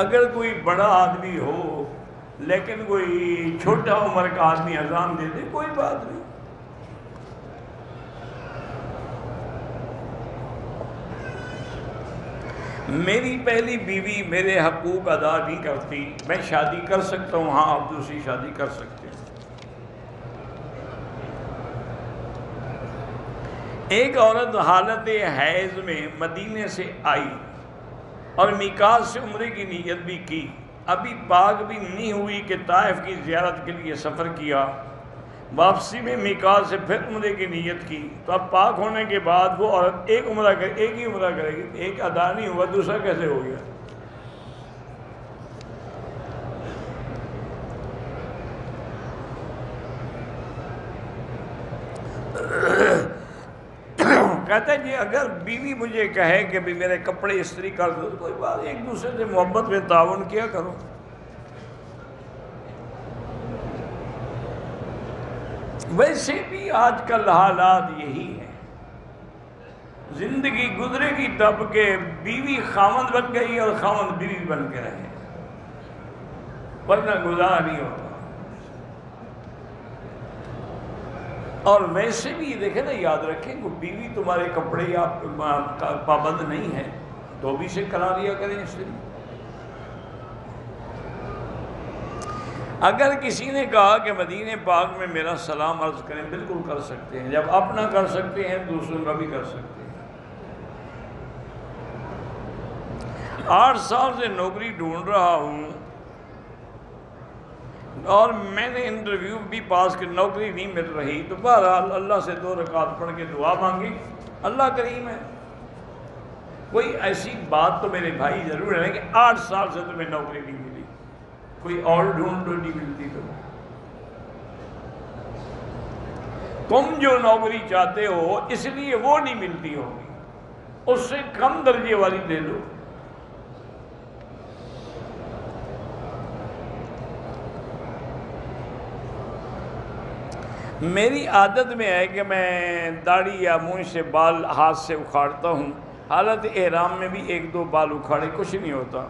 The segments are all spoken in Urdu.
اگر کوئی بڑا آدمی ہو، لیکن کوئی چھوٹا عمر کا آدمی اذان دے دے، کوئی بات نہیں۔ میری پہلی بیوی میرے حقوق ادا نہیں کرتی۔ میں شادی کر سکتا ہوں ہاں آپ دوسری شادی کر سکتے ہیں۔ ایک عورت حالت حیض میں مدینے سے آئی۔ اور میکاز سے عمرے کی نیت بھی کی۔ ابھی پاک بھی نہیں ہوئی کہ طائف کی زیارت کے لیے سفر کیا۔ واپسی میں میکاز سے پھر عمرے کی نیت کی۔ تو اب پاک ہونے کے بعد وہ عورت ایک عمرہ کرے ایک ہی عمرہ کرے گی، ایک ادا نہیں ہوا، دوسرا کیسے ہو گیا؟ کہتے ہیں جی اگر بیوی مجھے کہے کہ بھی میرے کپڑے استری کر دو کوئی بات ایک دوسرے سے محبت میں تعاون کیا کرو۔ ویسے بھی آج کل حالات یہی ہیں۔ زندگی گزرے گی تب کہ بیوی خامد بن گئی اور خامد بیوی بن کے رہے۔ ورنہ گزار نہیں ہوتا۔ اور ویسے بھی دیکھیں نا، یاد رکھیں کہ بیوی تمہارے کپڑے یا پابند نہیں ہے تو بھی سے کرا لیا کریں اس لیے اگر کسی نے کہا کہ مدینہ پاک میں میرا سلام عرض کریں، بالکل کر سکتے ہیں۔ جب اپنا کر سکتے ہیں دوسروں کا بھی کر سکتے ہیں۔ آٹھ سال سے نوکری ڈھونڈ رہا ہوں۔ اور میں نے انٹرویو بھی پاس کر نوکری نہیں مل رہی۔ تو بہرحال اللہ سے دو رکعت پڑھ کے دعا مانگی۔ اللہ کریم ہے۔ کوئی ایسی بات تو میرے بھائی ضرور ہے کہ آٹھ سال سے تمہیں نوکری نہیں ملی۔ کوئی اور ڈھونڈ تو نہیں ملتی تو تم جو نوکری چاہتے ہو، اس لیے وہ نہیں ملتی ہوگی۔ اس سے کم درجے والی دے دو۔ میری عادت میں ہے کہ میں داڑھی یا منہ سے بال ہاتھ سے اکھاڑتا ہوں۔ حالت احرام میں بھی ایک دو بال اکھاڑے کچھ نہیں ہوتا۔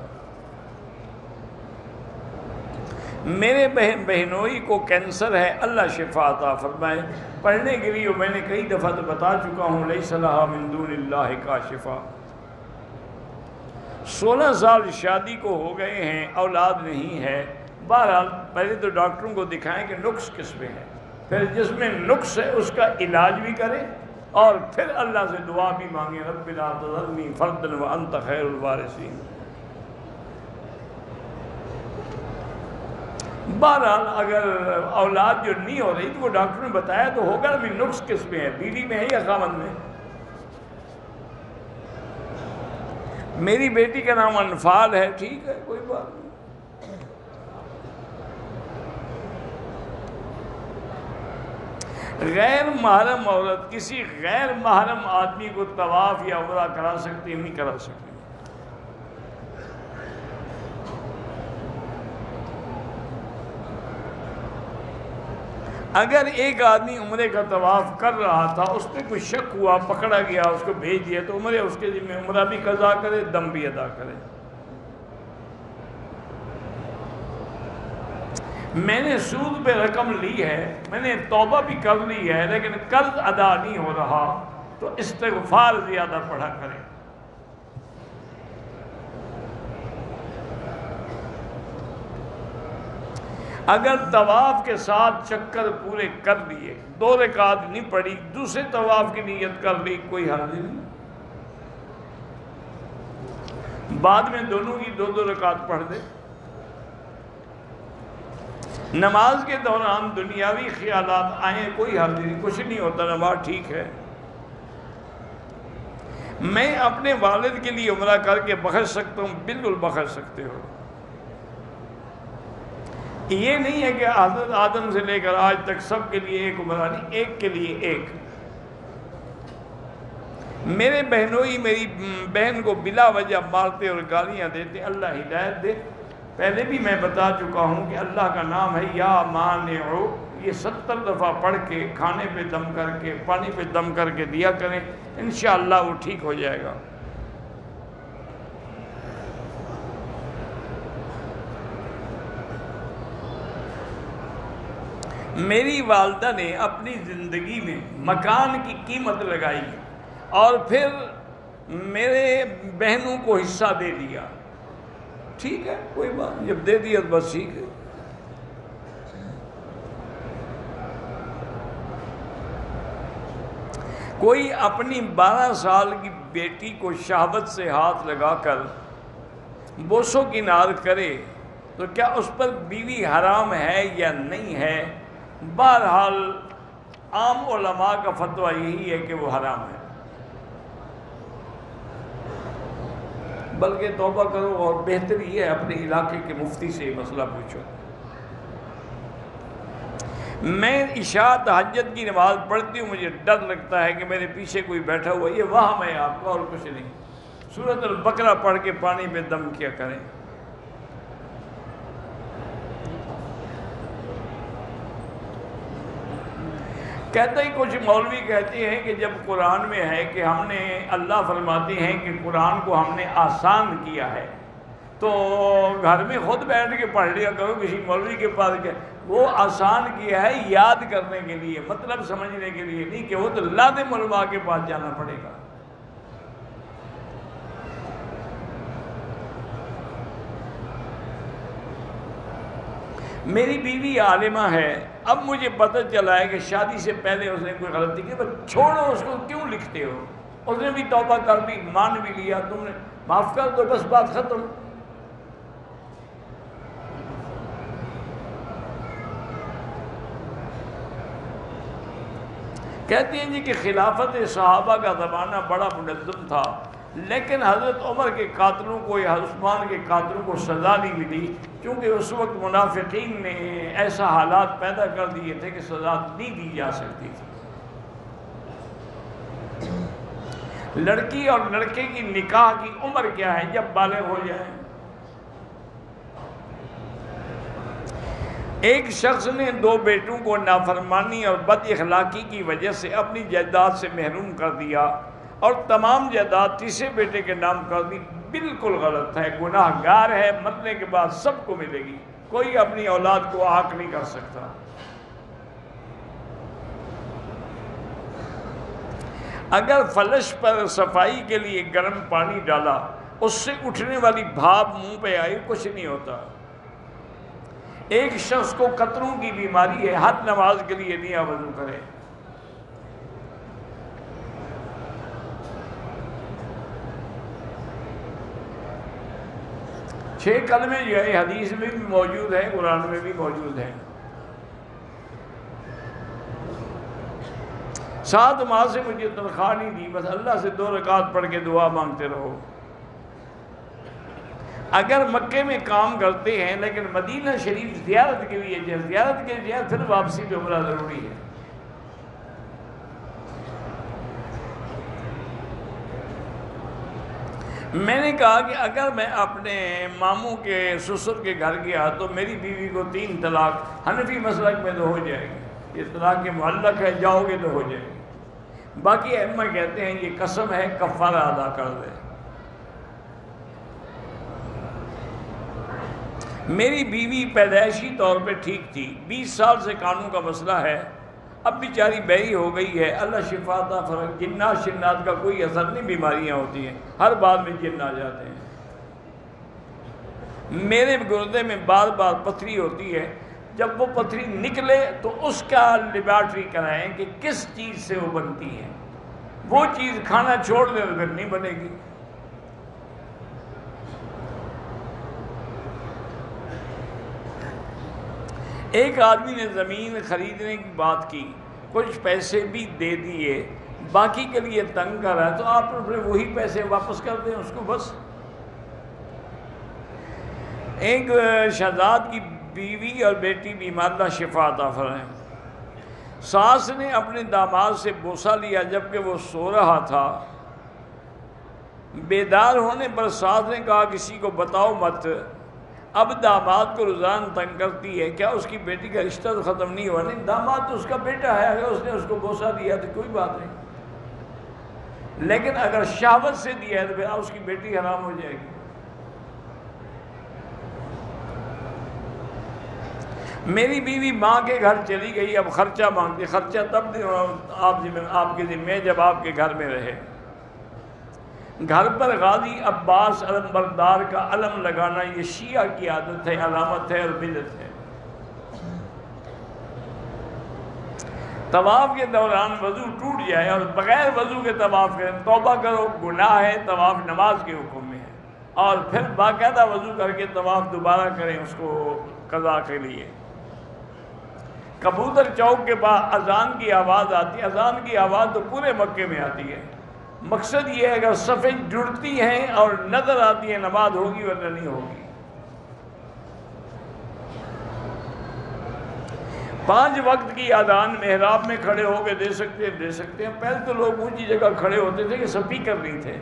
میرے بہن بہنوئی کو کینسر ہے، اللہ شفا عطا فرمائے۔ پڑھنے کے لیے میں نے کئی دفعہ تو بتا چکا ہوں لئی صلاح من دون اللہ کا شفا۔ سولہ سال شادی کو ہو گئے ہیں، اولاد نہیں ہے۔ بہرحال پہلے تو ڈاکٹروں کو دکھائیں کہ نقص کس میں ہے۔ پھر جس میں نقص ہے اس کا علاج بھی کرے اور پھر اللہ سے دعا بھی مانگے، رب لا تذرنی فردن وانت خیر الوارثین۔ بہرحال اگر اولاد جو نہیں ہو رہی تو وہ ڈاکٹر نے بتایا تو ہوگا بھی نقص کس میں ہے، بیوی میں ہے یا خامن میں؟ میری بیٹی کا نام انفال ہے، ٹھیک ہے، کوئی بات نہیں۔ غیر محرم عورت کسی غیر محرم آدمی کو طواف یا عمرہ کرا سکتی نہیں کرا سکتی۔ اگر ایک آدمی عمرے کا طواف کر رہا تھا، اس پہ کوئی شک ہوا، پکڑا گیا، اس کو بھیج دیا، تو عمرے اس کے ذمہ عمرہ بھی قضا کرے، دم بھی ادا کرے۔ میں نے سود پہ رقم لی ہے، میں نے توبہ بھی کر لی ہے، لیکن قرض ادا نہیں ہو رہا، تو استغفار زیادہ پڑھا کریں۔ اگر طواف کے ساتھ چکر پورے کر لیے دو رکعت نہیں پڑی دوسرے طواف کی نیت کر لی، کوئی حل نہیں۔ بعد میں دونوں کی دو دو رکعت پڑھ دے۔ نماز کے دوران دنیاوی خیالات آئیں، کوئی حل نہیں، کچھ نہیں ہوتا، نماز ٹھیک ہے۔ میں اپنے والد کے لیے عمرہ کر کے بخش سکتا ہوں، بالکل بخش سکتے ہو۔ یہ نہیں ہے کہ حضرت آدم سے لے کر آج تک سب کے لیے ایک عمرہ نہیں، ایک کے لیے ایک۔ میرے بہنوئی میری بہن کو بلا وجہ مارتے اور گالیاں دیتے، اللہ ہدایت دے۔ پہلے بھی میں بتا چکا ہوں کہ اللہ کا نام ہے یا مانعو، یہ ستر دفعہ پڑھ کے، کھانے پہ دم کر کے، پانی پہ دم کر کے دیا کریں، انشاءاللہ وہ ٹھیک ہو جائے گا۔ میری والدہ نے اپنی زندگی میں مکان کی قیمت لگائی اور پھر میرے بہنوں کو حصہ دے دیا۔ ٹھیک ہے، کوئی بات جب دے دیا تو بس ٹھیک ہے۔ کوئی اپنی بارہ سال کی بیٹی کو شہوت سے ہاتھ لگا کر بوسوں کی نار کرے تو کیا اس پر بیوی حرام ہے یا نہیں ہے؟ بہرحال عام علماء کا فتویٰ یہی ہے کہ وہ حرام ہے۔ بلکہ توبہ کرو اور بہتر یہ ہے اپنے علاقے کے مفتی سے یہ مسئلہ پوچھو۔ میں عشاء تحجت کی نماز پڑھتی ہوں، مجھے ڈر لگتا ہے کہ میرے پیچھے کوئی بیٹھا ہوا یہ وہاں میں آپ کا اور کچھ نہیں۔ سورت البقرہ پڑھ کے پانی میں دم کیا کریں۔ کہتے ہی کچھ مولوی کہتے ہیں کہ جب قرآن میں ہے کہ ہم نے اللہ فرماتے ہیں کہ قرآن کو ہم نے آسان کیا ہے، تو گھر میں خود بیٹھ کے پڑھ لیا کرو، کسی مولوی کے پاس کہ وہ آسان کیا ہے یاد کرنے کے لیے مطلب سمجھنے کے لیے نہیں کہ وہ تو لاد ملوا کے پاس جانا پڑے گا۔ میری بیوی عالمہ ہے۔ اب مجھے پتہ چلا ہے کہ شادی سے پہلے اس نے کوئی غلطی کی پر چھوڑو اس کو، کیوں لکھتے ہو؟ اس نے بھی توبہ کر بھی مان بھی لیا، تم نے معاف کر دو، بس بات ختم۔ کہتے ہیں جی کہ خلافت صحابہ کا زمانہ بڑا منظم تھا۔ لیکن حضرت عمر کے قاتلوں کو یا عثمان کے قاتلوں کو سزا نہیں ملی کیونکہ اس وقت منافقین نے ایسا حالات پیدا کر دیے تھے کہ سزا نہیں دی جا سکتی تھی۔ لڑکی اور لڑکے کی نکاح کی عمر کیا ہے جب بالغ ہو جائیں ایک شخص نے دو بیٹوں کو نافرمانی اور بد اخلاقی کی وجہ سے اپنی جائیداد سے محروم کر دیا۔ اور تمام جائیداد تیسرے بیٹے کے نام کر دی بالکل غلط ہے گناہ گار ہے، مرنے کے بعد سب کو ملے گی۔ کوئی اپنی اولاد کو آک نہیں کر سکتا۔ اگر فلش پر صفائی کے لیے گرم پانی ڈالا، اس سے اٹھنے والی بھاپ منہ پہ آئی، کچھ نہیں ہوتا۔ ایک شخص کو قطروں کی بیماری ہے، ہر نماز کے لیے نہیں وضو کرے۔ چھ کلمے جو ہے حدیث میں بھی موجود ہیں، قرآن میں بھی موجود ہیں۔ سات ماہ سے مجھے تنخواہ نہیں دی، بس اللہ سے دو رکعت پڑھ کے دعا مانگتے رہو۔ اگر مکے میں کام کرتے ہیں، لیکن مدینہ شریف زیارت کے لیے، زیارت کے لیے پھر واپسی پہ عمرہ ضروری ہے۔ میں نے کہا کہ اگر میں اپنے ماموں کے سسر کے گھر گیا تو میری بیوی کو تین طلاق حنفی مسلک میں تو ہو جائے گی۔ یہ طلاق کے معلق ہے جاؤ گے تو ہو جائے گی۔ باقی احمد کہتے ہیں یہ قسم ہے، کفارہ ادا کر دے۔ میری بیوی پیدائشی طور پہ ٹھیک تھی۔ بیس سال سے قانون کا مسئلہ ہے۔ اب بیچاری بہی ہو گئی ہے، اللہ شفا فرق جنات شنات کا کوئی اثر نہیں، بیماریاں ہوتی ہیں۔ ہر بات میں جن آ جاتے ہیں۔ میرے گردے میں بار بار پتھری ہوتی ہے۔ جب وہ پتھری نکلے تو اس کا لیبارٹری کرائیں کہ کس چیز سے وہ بنتی ہے۔ وہ چیز کھانا چھوڑ دے تو پھر نہیں بنے گی۔ ایک آدمی نے زمین خریدنے کی بات کی، کچھ پیسے بھی دے دیے، باقی کے لیے تنگ کر رہا ہے، تو آپ اپنے وہی پیسے واپس کر دیں اس کو بس۔ ایک شہزاد کی بیوی اور بیٹی بیمار کا شفا دافر ہے ساس نے اپنے داماد سے بوسا لیا جبکہ وہ سو رہا تھا۔ بیدار ہونے پر ساس نے کہا، کسی کو بتاؤ مت۔ اب داماد کو رجحان تنگ کرتی ہے، کیا اس کی بیٹی کا رشتہ تو ختم نہیں ہوا؟ نہیں داماد تو اس کا بیٹا ہے، اگر اس نے اس کو بوسا دیا تو کوئی بات نہیں۔ لیکن اگر شہوت سے دیا ہے تو پھر اس کی بیٹی حرام ہو جائے گی۔ میری بیوی ماں کے گھر چلی گئی، اب خرچہ مانگتی، خرچہ تب آپ جی آپ کے جی ذمہ جب آپ کے گھر میں رہے۔ گھر پر غازی عباس علم بردار کا علم لگانا یہ شیعہ کی عادت ہے، علامت ہے اور بدت ہے۔ طواف کے دوران وضو ٹوٹ جائے اور بغیر وضو کے طواف کریں، توبہ کرو، گناہ ہے، طواف نماز کے حکم میں ہے۔ اور پھر باقاعدہ وضو کر کے طواف دوبارہ کریں، اس کو قضا کے لیے۔ کبوتر چوک کے بعد اذان کی آواز آتی ہے اذان کی آواز تو پورے مکے میں آتی ہے۔ مقصد یہ ہے اگر سفید جڑتی ہیں اور نظر آتی ہے نماز ہوگی ورنہ نہیں ہوگی۔ پانچ وقت کی آدان محراب میں کھڑے ہو کے دے سکتے ہیں، دے سکتے ہیں۔ پہلے تو لوگ اونچی جگہ کھڑے ہوتے تھے کہ سپیکر نہیں تھے۔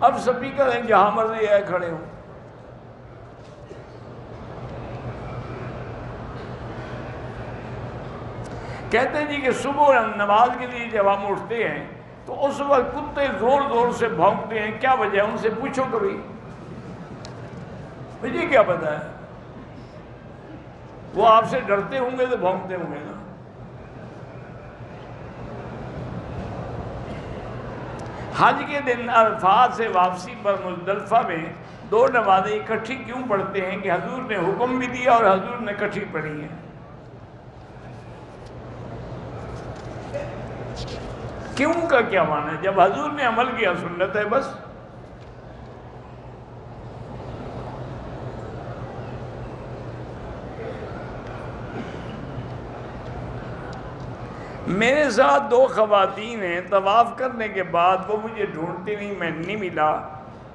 اب سپیکر ہیں، جہاں مرضی ہے کھڑے ہوں۔ کہتے ہیں جی کہ صبح نماز کے لیے جب ہم اٹھتے ہیں تو اس وقت کتے زور زور سے بھونکتے ہیں، کیا وجہ ان سے پوچھو کبھی۔ مجھے کیا پتا ہے؟ وہ آپ سے ڈرتے ہوں گے تو بھونکتے ہوں گے نا۔ حج کے دن عرفات سے واپسی پر مزدلفہ میں دو نمازیں اکٹھی کیوں پڑھتے ہیں کہ حضور نے حکم بھی دیا اور حضور نے کٹھی پڑھی ہیں؟ کیوں کا کیا معنی ہے؟ جب حضور نے عمل کیا، سنت ہے بس۔ میرے ساتھ دو خواتین ہیں، طواف کرنے کے بعد وہ مجھے ڈھونڈتی نہیں، میں نہیں ملا۔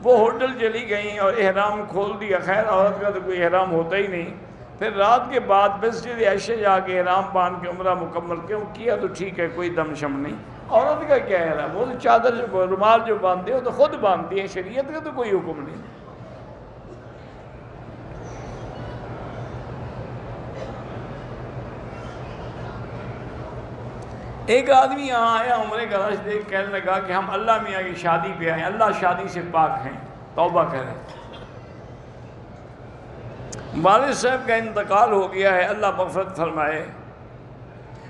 وہ ہوٹل چلی گئیں اور احرام کھول دیا۔ خیر، عورت کا تو کوئی احرام ہوتا ہی نہیں۔ پھر رات کے بعد مسجد ایشے جا کے احرام باندھ کے عمرہ مکمل کیوں؟ کیا تو ٹھیک ہے، کوئی دم شم نہیں۔ عورت کا کیا احرام وہ تو چادر جو رومال جو باندھتے ہو تو خود باندھتی ہیں، شریعت کا تو کوئی حکم نہیں۔ ایک آدمی یہاں آیا، عمرے کا رش دیکھ، کہنے لگا کہ ہم اللہ میاں کی شادی پہ آئے اللہ شادی سے پاک ہیں، توبہ کریں۔ والد صاحب کا انتقال ہو گیا ہے، اللہ مغفرت فرمائے۔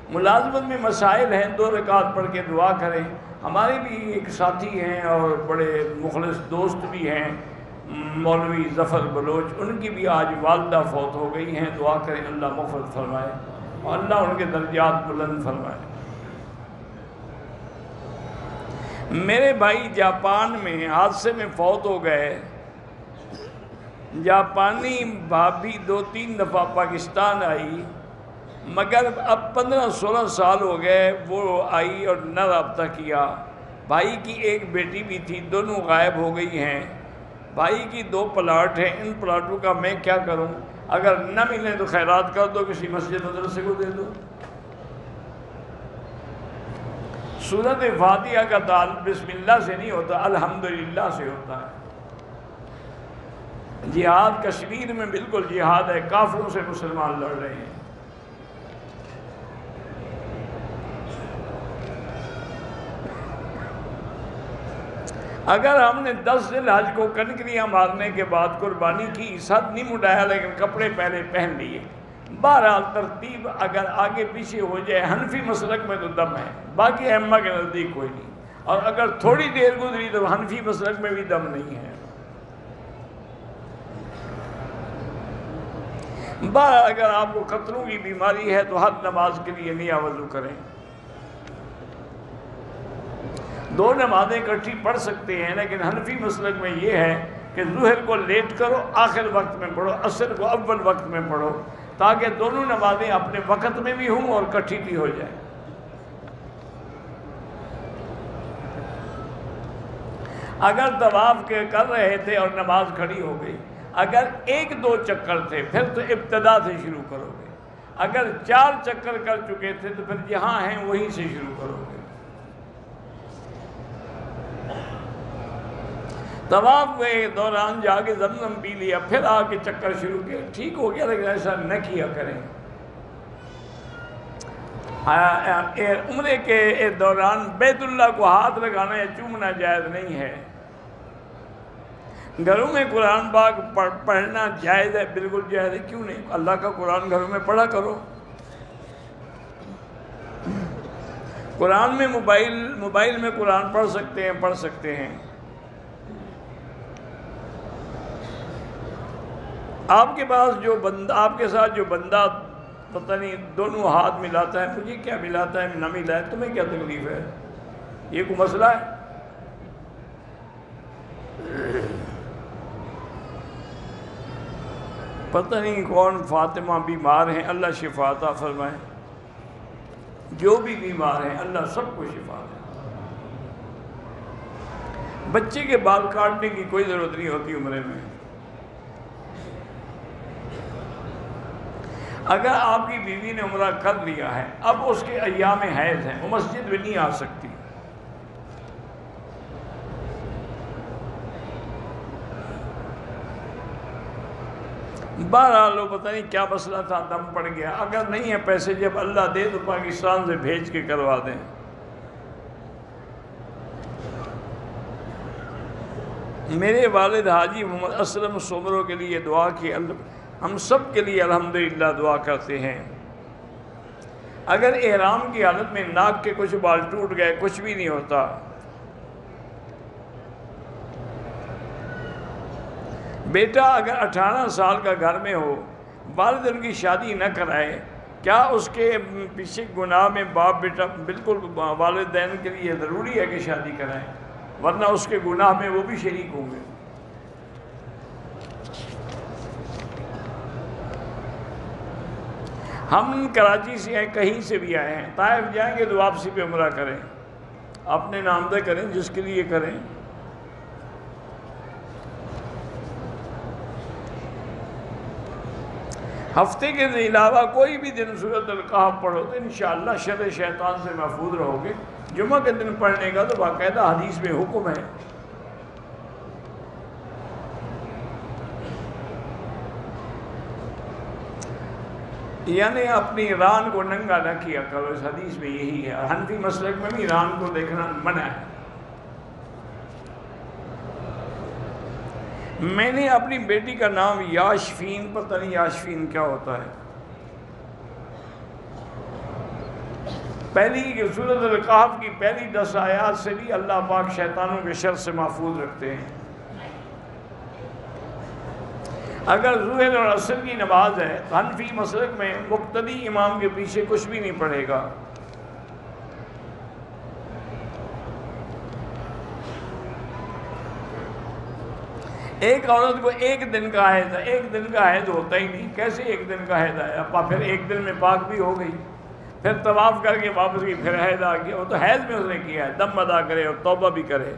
ملازمت میں مسائل ہیں، دو رکعت پڑھ کے دعا کریں۔ ہمارے بھی ایک ساتھی ہیں اور بڑے مخلص دوست بھی ہیں، مولوی ظفر بلوچ، ان کی بھی آج والدہ فوت ہو گئی ہیں۔ دعا کریں، اللہ مغفرت فرمائے۔ اور اللہ ان کے درجات بلند فرمائے۔ میرے بھائی، جاپان میں حادثے میں فوت ہو گئے۔ جاپانی بھابھی دو تین دفعہ پاکستان آئی، مگر اب پندرہ سولہ سال ہو گئے وہ آئی اور نہ رابطہ کیا۔ بھائی کی ایک بیٹی بھی تھی، دونوں غائب ہو گئی ہیں۔ بھائی کی دو پلاٹ ہیں، ان پلاٹوں کا میں کیا کروں؟ اگر نہ ملیں تو خیرات کر دو، کسی مسجد مدرسے کو دے دو۔ سورت فاتحہ کا تعلق بسم اللہ سے نہیں ہوتا، الحمدللہ سے ہوتا ہے۔ جہاد کشمیر میں بالکل جہاد ہے، کافروں سے مسلمان لڑ رہے ہیں۔ اگر ہم نے دس دن حج کو کنکریاں مارنے کے بعد قربانی کی سد نہیں مڈایا لیکن کپڑے پہلے پہن لیے۔ بہرحال ترتیب اگر آگے پیچھے ہو جائے، حنفی مسلک میں تو دم ہے۔ باقی احمد کے نزدیک کوئی نہیں۔ اور اگر تھوڑی دیر گزری تو حنفی مسلک میں بھی دم نہیں ہے۔ بہرحال اگر آپ کو قطروں کی بیماری ہے تو ہر نماز کے لیے نیا وضو کریں۔ دو نمازیں کٹھی پڑھ سکتے ہیں، لیکن حنفی مسلک میں یہ ہے کہ ظہر کو لیٹ کرو، آخر وقت میں پڑھو، عصر کو اول وقت میں پڑھو، تاکہ دونوں نمازیں اپنے وقت میں بھی ہوں اور کٹھی بھی ہو جائیں۔ اگر دباؤ کے کر رہے تھے اور نماز کھڑی ہو گئی اگر ایک دو چکر تھے، پھر تو ابتدا سے شروع کرو گے۔ اگر چار چکر کر چکے تھے، تو پھر جہاں ہیں، وہیں سے شروع کرو گے۔ طواف کے دوران جا کے زمزم پی لیا، پھر آ کے چکر شروع کیا۔ ٹھیک ہو گیا، لیکن ایسا نہ کیا کریں۔ عمرے کے دوران بیت اللہ کو ہاتھ لگانا یا چومنا جائز نہیں ہے۔ گھروں میں قرآن پاک پڑھنا جائز ہے، بالکل جائز ہے، کیوں نہیں؟ اللہ کا قرآن گھروں میں پڑھا کرو۔ قرآن میں موبائل موبائل میں قرآن پڑھ سکتے ہیں، پڑھ سکتے ہیں۔ آپ کے پاس جو بندہ آپ کے ساتھ جو بندہ پتہ نہیں دونوں ہاتھ ملاتا ہے، مجھے کیا ملاتا ہے، نہ ملا ہے تمہیں کیا تکلیف ہے؟ یہ کوئی مسئلہ ہے؟ پتہ نہیں کون فاطمہ بیمار ہیں، اللہ شفا عطا فرمائے۔ جو بھی بیمار ہیں، اللہ سب کو شفا دے۔ بچے کے بال کاٹنے کی کوئی ضرورت نہیں ہوتی عمرے میں۔ اگر آپ کی بیوی نے عمرہ کر لیا ہے، اب اس کے ایام حیض ہیں، وہ مسجد میں نہیں آ سکتی۔ بارہ لو پتہ نہیں کیا مسئلہ تھا، دم پڑ گیا۔ اگر نہیں ہے پیسے، جب اللہ دے تو پاکستان سے بھیج کے کروا دیں۔ میرے والد حاجی محمد اسلم سمروں کے لیے دعا کی۔ ہم سب کے لیے الحمدللہ دعا کرتے ہیں۔ اگر احرام کی حالت میں ناک کے کچھ بال ٹوٹ گئے، کچھ بھی نہیں ہوتا۔ بیٹا اگر اٹھارہ سال کا گھر میں ہو والد ان کی شادی نہ کرائے، کیا اس کے پیچھے گناہ میں باپ بیٹا بالکل والدین کے لیے ضروری ہے کہ شادی کرائیں ورنہ اس کے گناہ میں وہ بھی شریک ہوں گے۔ ہم کراچی سے ہیں، کہیں سے بھی آئے ہیں۔ طائف جائیں گے تو واپسی پہ عمرہ کریں۔ اپنے نام دے کریں، جس کے لیے کریں۔ ہفتے کے علاوہ کوئی بھی دن صورت القاف پڑھو تو انشاءاللہ شر شیطان سے محفوظ رہو گے۔ جمعہ کے دن پڑھنے کا تو باقاعدہ حدیث میں حکم ہے۔ یعنی اپنی ران کو ننگا نہ کیا کرو، اس حدیث میں یہی ہے۔ اور حنفی مسلک میں بھی ران کو دیکھنا منع ہے۔ میں نے اپنی بیٹی کا نام یاشفین، پتہ نہیں یاشفین کیا ہوتا ہے۔ پہلی صورت القاف کی پہلی دس آیات سے بھی اللہ پاک شیطانوں کے شر سے محفوظ رکھتے ہیں۔ اگر ظہر اور عصر کی نماز ہے حنفی مسلک میں مقتدی امام کے پیچھے کچھ بھی نہیں پڑھے گا۔ ایک عورت کو ایک دن کا حید ہے، ایک دن کا حید ہوتا ہی نہیں۔ کیسے ایک دن کا حید آیا پھر ایک دن میں پاک بھی ہو گئی۔ پھر طواف کر کے واپس گئی، پھر حید آ گیا۔ وہ تو حید میں اس نے کیا ہے۔ دم ادا کرے اور توبہ بھی کرے۔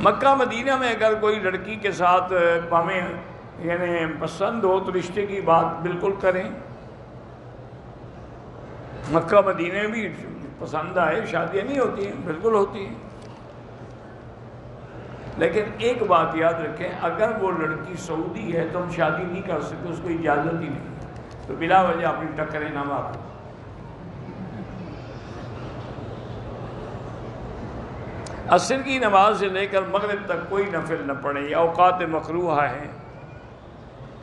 مکہ، مدینہ میں اگر کوئی لڑکی کے ساتھ ہمیں یعنی پسند ہو تو رشتے کی بات بالکل کریں۔ مکہ، مدینہ بھی پسند آئے، شادیاں نہیں ہوتی ہیں، بالکل ہوتی ہیں۔ لیکن ایک بات یاد رکھیں، اگر وہ لڑکی سعودی ہے تو ہم شادی نہیں کر سکتے، اس کو اجازت ہی نہیں تو بلا وجہ اپنی ٹکریں نہ مارو۔ عصر کی نماز سے لے کر مغرب تک کوئی نفل نہ پڑے اوقات مقروحہ ہیں۔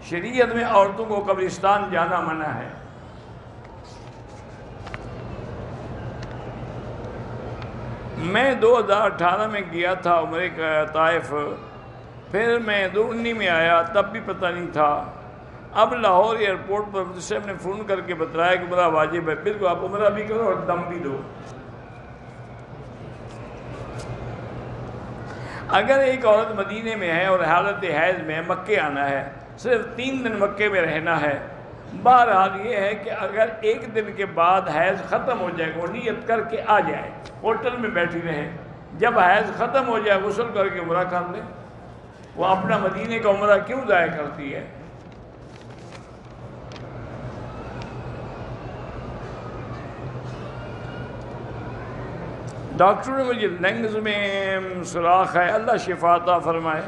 شریعت میں عورتوں کو قبرستان جانا منع ہے۔ میں دو ہزار اٹھارہ میں گیا تھا، عمرے کا طائف۔ پھر میں دو انی میں آیا، تب بھی پتہ نہیں تھا۔ اب لاہور ایئرپورٹ پر صاحب نے فون کر کے بتایا کہ عمرہ واجب ہے۔ بالکل آپ عمرہ بھی کرو اور دم بھی دو۔ اگر ایک عورت مدینے میں ہے اور حالت حیض میں مکے آنا ہے، صرف تین دن مکے میں رہنا ہے بہرحال یہ ہے کہ اگر ایک دن کے بعد حیض ختم ہو جائے، وہ نیت کر کے آ جائے، ہوٹل میں بیٹھی رہے۔ جب حیض ختم ہو جائے، غسل کر کے عمرہ کر لے۔ وہ اپنا مدینے کا عمرہ کیوں ضائع کرتی ہے؟ ڈاکٹر نے مجھے لنگز میں سراخ ہے، اللہ شفاطہ فرمائے۔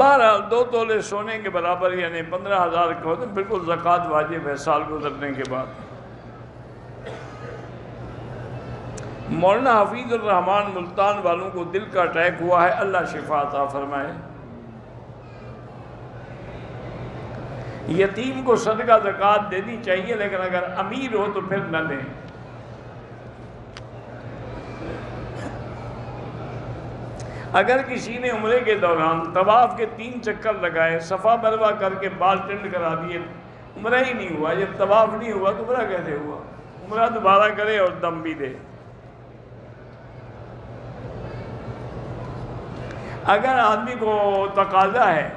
بہرحال دو تولے سونے کے برابر یعنی پندرہ ہزار کے ہوتے بالکل زکوٰۃ واجب ہے سال گزرنے کے بعد۔ مولانا حفیظ الرحمان ملتان والوں کو دل کا اٹیک ہوا ہے، اللہ شفا عطا فرمائے۔ یتیم کو صدقہ، زکوٰۃ دینی چاہیے، لیکن اگر امیر ہو تو پھر نہ دیں۔ اگر کسی نے عمرے کے دوران طواف کے تین چکر لگائے، صفا مروا کر کے بال ٹنڈ کرا دیے، عمرہ ہی نہیں ہوا، جب طواف نہیں ہوا تو عمرہ کیسے ہوا؟ عمرہ دوبارہ کرے اور دم بھی دے۔ اگر آدمی کو تقاضا ہے،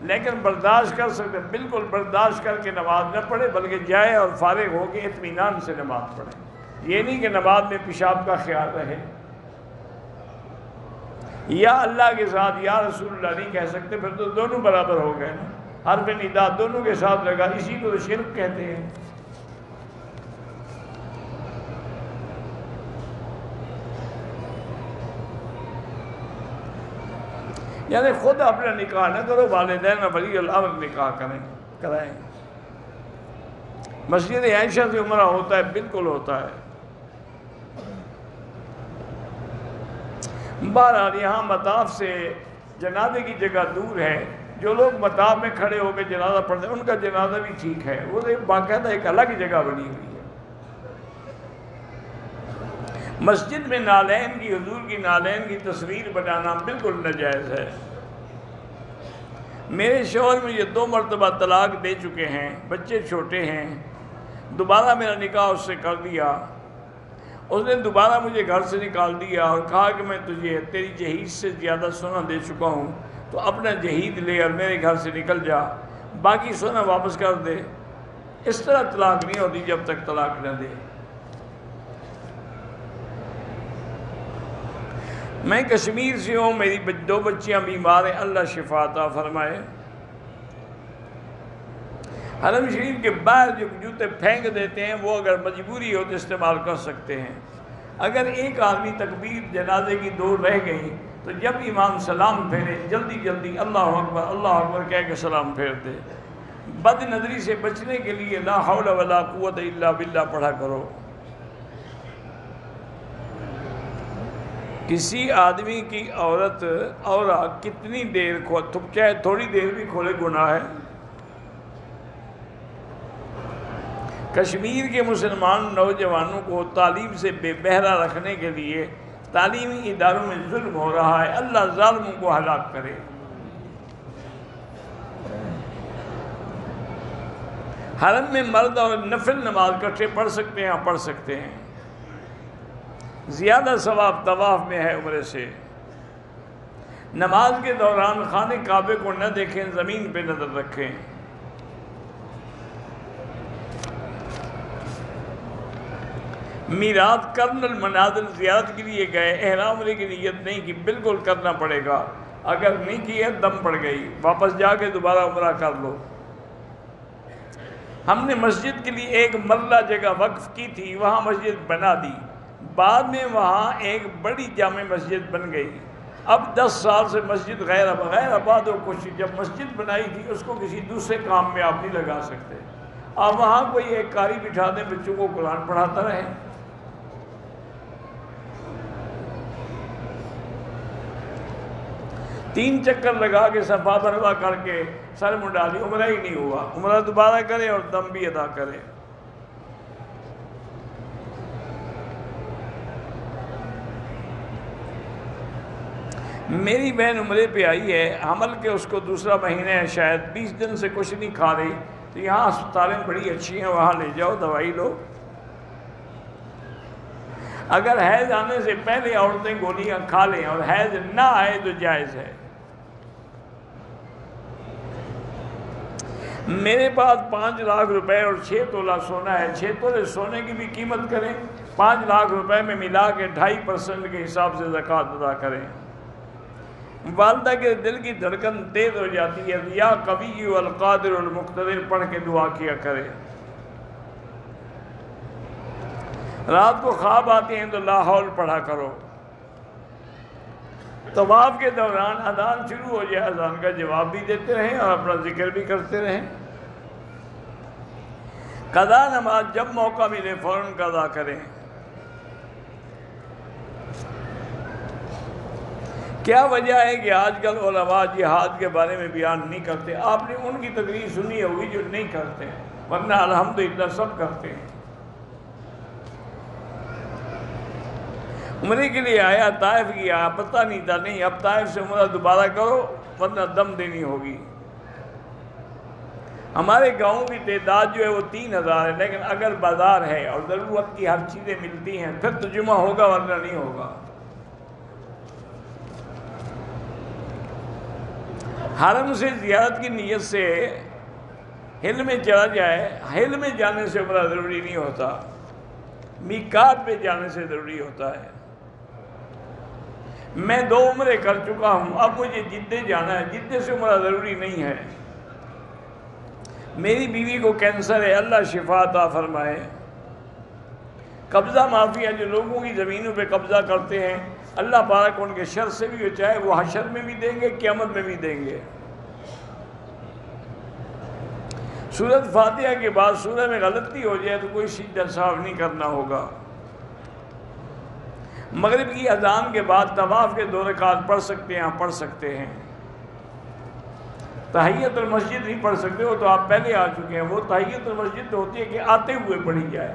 لیکن برداشت کر سکتے بالکل برداشت کر کے نماز نہ پڑھے، بلکہ جائے اور فارغ ہو کے اطمینان سے نماز پڑھے۔ یہ نہیں کہ نماز میں پیشاب کا خیال رہے۔ یا اللہ کے ساتھ، یا رسول اللہ نہیں کہہ سکتے، پھر تو دونوں برابر ہو گئے نا۔ حرف ندا دونوں کے ساتھ لگا، اسی کو تو شرک کہتے ہیں۔ یعنی خود اپنا نکاح نہ کرو، والدین ولی الامر نکاح کریں، کرائیں۔ مسجد عائشہ سے عمرہ ہوتا ہے، بالکل ہوتا ہے۔ بہرحال یہاں مطاف سے جنازے کی جگہ دور ہے۔ جو لوگ مطاف میں کھڑے ہو کے جنازہ پڑھتے ہیں، ان کا جنازہ بھی ٹھیک ہے۔ وہ باقاعدہ ایک الگ جگہ بنی ہوئی ہے۔ مسجد میں نالین کی، حضور کی نالین کی تصویر بنانا بالکل نجائز ہے۔ میرے شوہر میں یہ دو مرتبہ طلاق دے چکے ہیں۔ بچے چھوٹے ہیں۔ دوبارہ میرا نکاح اس سے کر دیا۔ اس نے دوبارہ مجھے گھر سے نکال دیا اور کہا کہ میں تجھے تیری جہید سے زیادہ سونا دے چکا ہوں، تو اپنا جہید لے اور میرے گھر سے نکل جا۔ باقی سونا واپس کر دے۔ اس طرح طلاق نہیں ہوتی جب تک طلاق نہ دے۔ میں کشمیر سے ہوں، میری دو بچیاں بیمار ہیں، اللہ شفا عطا فرمائے۔ حرم شریف کے باہر جو جوتے پھینک دیتے ہیں، وہ اگر مجبوری ہو تو استعمال کر سکتے ہیں۔ اگر ایک آدمی تکبیر جنازے کی دور رہ گئی تو جب امام سلام پھیرے، جلدی جلدی اللہ اکبر اللہ اکبر کہہ کے سلام پھیر دے۔ بد نظری سے بچنے کے لیے لا حول ولا قوت الا باللہ پڑھا کرو۔ کسی آدمی کی عورت اور کتنی دیر چاہے تھوڑی دیر بھی کھولے گناہ ہے کشمیر کے مسلمان نوجوانوں کو تعلیم سے بے بہرا رکھنے کے لیے تعلیمی اداروں میں ظلم ہو رہا ہے۔ اللہ ظالموں کو ہلاک کرے۔ حرم میں مرد اور نفل نماز کٹھے پڑھ سکتے ہیں پڑھ سکتے ہیں؟ زیادہ ثواب طواف میں ہے عمرے سے۔ نماز کے دوران خانے کعبے کو نہ دیکھیں، زمین پہ نظر رکھیں۔ میرات کرنل منازل زیارت کے لیے گئے، احرام عمرے کی نیت نہیں کی، بالکل کرنا پڑے گا۔ اگر نہیں کی ہے، دم پڑ گئی۔ واپس جا کے دوبارہ عمرہ کر لو۔ ہم نے مسجد کے لیے ایک مرلہ جگہ وقف کی تھی، وہاں مسجد بنا دی۔ بعد میں وہاں ایک بڑی جامع مسجد بن گئی۔ اب دس سال سے مسجد غیر غیر آباد و کچھ جب مسجد بنائی تھی، اس کو کسی دوسرے کام میں آپ نہیں لگا سکتے۔ اب وہاں کوئی ایک کاری بٹھا دیں، بچوں کو قرآن پڑھاتا رہے۔ تین چکر لگا کے صفا بروا کر کے سر منڈالی عمرہ ہی نہیں ہوا۔ عمرہ دوبارہ کرے اور دم بھی ادا کرے۔ میری بہن عمرے پہ آئی ہے، حمل کے اس کو دوسرا مہینہ ہے، شاید بیس دن سے کچھ نہیں کھا رہی۔ تو یہاں اسپتالیں بڑی اچھی ہیں، وہاں لے جاؤ، دوائی لو۔ اگر حیض آنے سے پہلے عورتیں گولیاں کھا لیں اور حیض نہ آئے تو جائز ہے۔ میرے پاس پانچ لاکھ روپے اور چھ تولہ سونا ہے، چھ تولے سونے کی بھی قیمت کریں، پانچ لاکھ روپے میں ملا کے ڈھائی پرسنٹ کے حساب سے زکوٰۃ ادا کریں۔ والدہ کے دل کی دھڑکن تیز ہو جاتی ہے، یا کبھی القادر المقتدر پڑھ کے دعا کیا کرے رات کو خواب آتے ہیں تو لاہور پڑھا کرو۔ طواف کے دوران اذان شروع ہو جائے، اذان کا جواب بھی دیتے رہیں اور اپنا ذکر بھی کرتے رہیں۔ قضا نماز جب موقع ملے فوراً قضا کریں۔ کیا وجہ ہے کہ آج کل علماء جہاد کے بارے میں بیان نہیں کرتے؟ آپ نے ان کی تقریر سنی ہوگی جو نہیں کرتے، ورنہ الحمدللہ سب کرتے۔ ہیں عمرے کے لیے آیا طائف کیا پتہ نہیں تھا، نہیں، اب طائف سے عمرہ دوبارہ کرو، ورنہ دم دینی ہوگی۔ ہمارے گاؤں کی تعداد جو ہے وہ تین ہزار ہے، لیکن اگر بازار ہے اور ضرورت کی ہر چیزیں ملتی ہیں، پھر تو جمعہ ہوگا ورنہ نہیں ہوگا۔ حرم سے زیارت کی نیت سے ہل میں چلا جائے، ہل میں جانے سے بڑا ضروری نہیں ہوتا۔ میکات پہ جانے سے ضروری ہوتا ہے۔ میں دو عمرے کر چکا ہوں، اب مجھے جدے جانا ہے، جدے سے عمرہ ضروری نہیں ہے۔ میری بیوی کو کینسر ہے، اللہ شفا عطا فرمائے۔ قبضہ معافیا جو لوگوں کی زمینوں پہ قبضہ کرتے ہیں، اللہ پاک ان کے شر سے بھی چاہے وہ حشر میں بھی دیں گے، قیامت میں بھی دیں گے۔ سورت فاتحہ کے بعد سورہ میں غلطی ہو جائے تو کوئی سیدھا صاف نہیں کرنا ہوگا۔ مغرب کی اذان کے بعد طواف کے دو رکعت پڑھ سکتے ہیں ہاں، پڑھ سکتے ہیں۔ تحیت المسجد نہیں پڑھ سکتے ہو تو آپ پہلے آ چکے ہیں۔ وہ تحیت المسجد تو ہوتی ہے کہ آتے ہوئے پڑھی جائے۔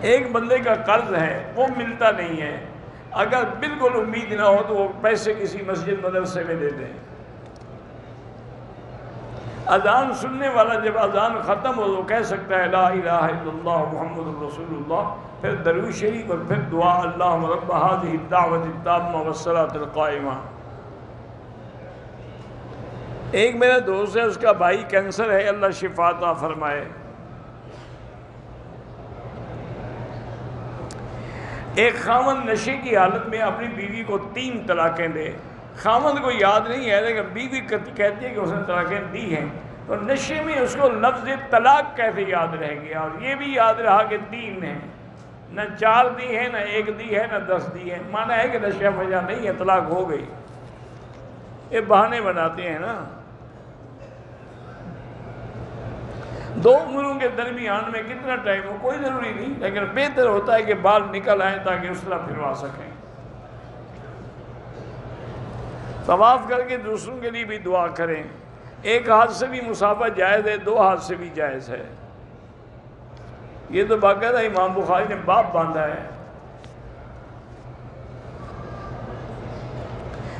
ایک بندے کا قرض ہے، وہ ملتا نہیں ہے۔ اگر بالکل امید نہ ہو تو وہ پیسے کسی مسجد مدرسے میں دے دیں اذان سننے والا جب اذان ختم ہو تو کہہ سکتا ہے، لا الہ الا اللہ، محمد الرسول اللہ۔ پھر درو شریف اور پھر دعا اللہ رب هذه الدعوت التامہ والصلاة القائمہ۔ ایک میرا دوست ہے، اس کا بھائی کینسر ہے، اللہ شفا عطا فرمائے۔ ایک خامن نشے کی حالت میں اپنی بیوی کو تین طلاقیں دے۔ خامد کو یاد نہیں ہے، لیکن بیوی کہتی ہے کہ اس نے طلاقیں دی ہیں۔ تو نشے میں اس کو لفظ طلاق کیسے یاد رہ گیا؟ اور یہ بھی یاد رہا کہ تین ہیں۔ نہ چار دی ہے نہ ایک دی ہے نہ دس دی ہے مانا ہے کہ نشہ وجہ نہیں ہے، طلاق ہو گئی۔ یہ بہانے بناتے ہیں نا۔ دو عمروں کے درمیان میں کتنا ٹائم ہو، کوئی ضروری نہیں، لیکن بہتر ہوتا ہے کہ بال نکل آئیں تاکہ اسلح پھروا سکیں۔ طواف کر کے دوسروں کے لیے بھی دعا کریں۔ ایک ہاتھ سے بھی مسافہ جائز ہے، دو ہاتھ سے بھی جائز ہے۔ یہ تو باقاعدہ امام بخاری نے باپ باندھا ہے۔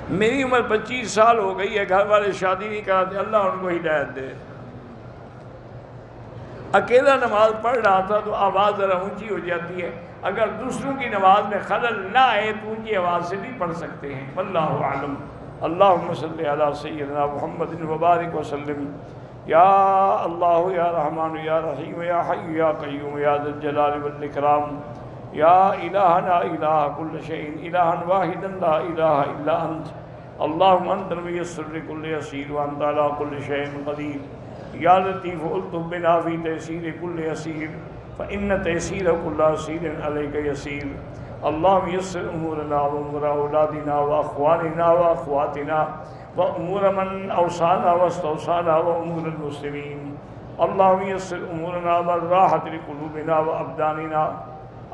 میری عمر پچیس سال ہو گئی ہے، گھر والے شادی نہیں کراتے، اللہ ان کو ہدایت دے۔ اکیلا نماز پڑھ رہا تھا تو آواز ذرا اونچی ہو جاتی ہے۔ اگر دوسروں کی نماز میں خلل نہ آئے تو اونچی آواز سے بھی پڑھ سکتے ہیں۔ اللہ عالم اللہم صلی علی سیدنا محمد وبارک وسلم۔ یا اللہ، یا رحمان، یا رحیم، یا حی، یا قیوم، یا ذا الجلال والاکرام یا الہنا الہ کل شئین الہا واحدا لا الہ الا انت۔ اللہم انت نبی السر کل یسیر وانت علا کل شئین قدیر۔ یا لطیف علتب بنا فی تحصیر کل یسیر، فإن تحصیر کل یسیر علیک یسیر۔ اللهم يسر امورنا وامور اولادنا واخواننا واخواتنا وامور من اوسانا و اوصانا واستوصانا وامور المسلمين اللهم يسر امورنا والراحه لقلوبنا وابداننا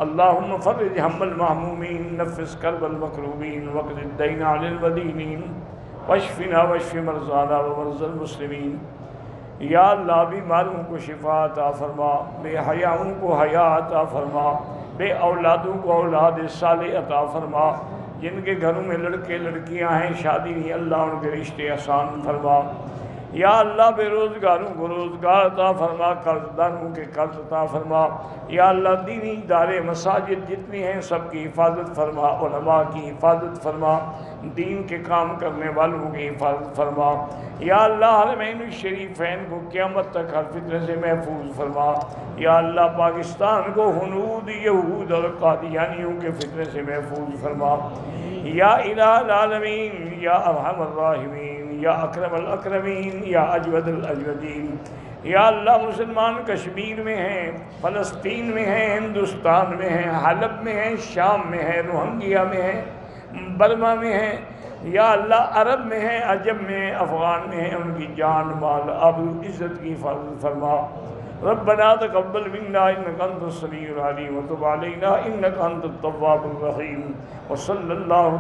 اللهم فرج هم المهمومين نفس كرب المكروبين وقد الدين عن المدينين واشفنا واشف مرضانا ومرضى المسلمين یا اللہ بیماروں کو شفا عطا فرما، بے حیاؤں کو حیا عطا فرما، بے اولادوں کو اولاد صالح عطا فرما۔ جن کے گھروں میں لڑکے لڑکیاں ہیں، شادی نہیں، اللہ ان کے رشتے آسان فرما۔ یا اللہ بے روزگاروں کو روزگار عطا فرما، قرض داروں کے قرض عطا فرما۔ یا اللہ دینی ادارے، مساجد جتنی ہیں، سب کی حفاظت فرما، علماء کی حفاظت فرما۔ دین کے کام کرنے والوں کی حفاظت فرما۔ یا اللہ حرمین الشریفین کو قیامت تک ہر فطرے سے محفوظ فرما۔ یا اللہ پاکستان کو حنود، یہود اور قادیانیوں کے فطرے سے محفوظ فرما۔ یا الہ العالمین، یا ارحم الراحمین۔ یا اکرم الاکرمین، یا اجود الاجودین۔ یا اللہ مسلمان کشمیر میں ہیں، فلسطین میں ہیں، ہندوستان میں ہیں، حلب میں ہیں، شام میں ہیں، روہنگیا میں ہیں، برما میں ہیں۔ یا اللہ عرب میں ہیں، عجب میں افغان میں ہیں، ان کی جان، مال، اب، عزت کی فرما۔ ربنا تقبل منا انك انت السميع العليم وتب علينا انك انت التواب الرحيم وصلى الله